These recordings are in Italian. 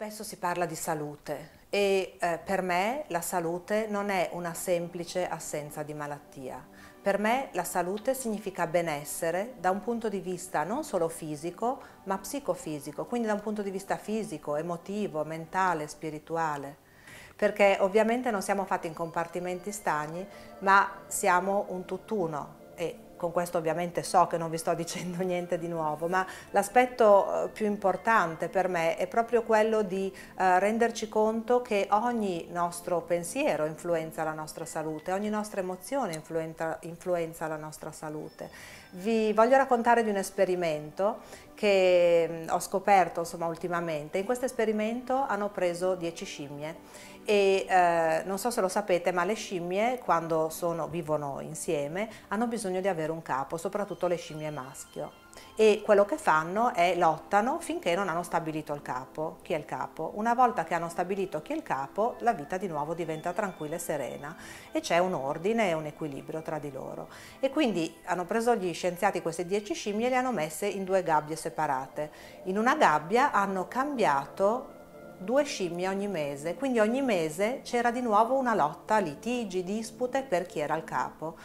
Spesso si parla di salute e eh, per me la salute non è una semplice assenza di malattia. Per me la salute significa benessere da un punto di vista non solo fisico, ma psicofisico, quindi da un punto di vista fisico, emotivo, mentale, spirituale. Perché ovviamente non siamo fatti in compartimenti stagni, ma siamo un tutt'uno e con questo ovviamente so che non vi sto dicendo niente di nuovo, ma l'aspetto eh, più importante per me è proprio quello di eh, renderci conto che ogni nostro pensiero influenza la nostra salute, ogni nostra emozione influenza, influenza la nostra salute. Vi voglio raccontare di un esperimento che mm, ho scoperto insomma, ultimamente. In questo esperimento hanno preso 10 scimmie e eh, non so se lo sapete ma le scimmie quando sono, vivono insieme hanno bisogno di avere un capo, soprattutto le scimmie maschio e quello che fanno è lottano finché non hanno stabilito il capo. Chi è il capo? Una volta che hanno stabilito chi è il capo, la vita di nuovo diventa tranquilla e serena e c'è un ordine e un equilibrio tra di loro. E quindi hanno preso gli scienziati queste dieci scimmie e le hanno messe in due gabbie separate. In una gabbia hanno cambiato due scimmie ogni mese, quindi ogni mese c'era di nuovo una lotta, litigi, dispute per chi era il capo.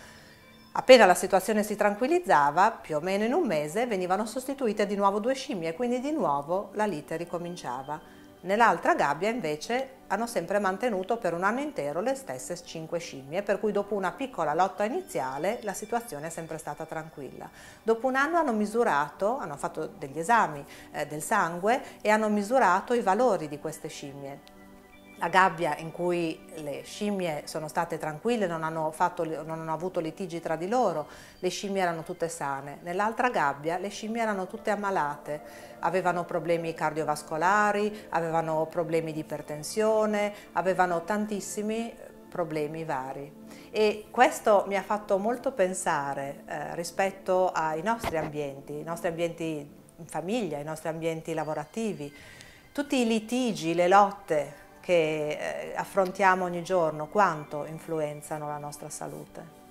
Appena la situazione si tranquillizzava, più o meno in un mese, venivano sostituite di nuovo due scimmie e quindi di nuovo la lite ricominciava. Nell'altra gabbia invece hanno sempre mantenuto per un anno intero le stesse cinque scimmie, per cui dopo una piccola lotta iniziale la situazione è sempre stata tranquilla. Dopo un anno hanno misurato, hanno fatto degli esami eh, del sangue e hanno misurato i valori di queste scimmie la gabbia in cui le scimmie sono state tranquille, non hanno, fatto, non hanno, avuto litigi tra di loro, le scimmie erano tutte sane. Nell'altra gabbia le scimmie erano tutte ammalate, avevano problemi cardiovascolari, avevano problemi di ipertensione, avevano tantissimi problemi vari. E questo mi ha fatto molto pensare eh, rispetto ai nostri ambienti, i nostri ambienti in famiglia, i nostri ambienti lavorativi, tutti i litigi, le lotte che eh, affrontiamo ogni giorno, quanto influenzano la nostra salute.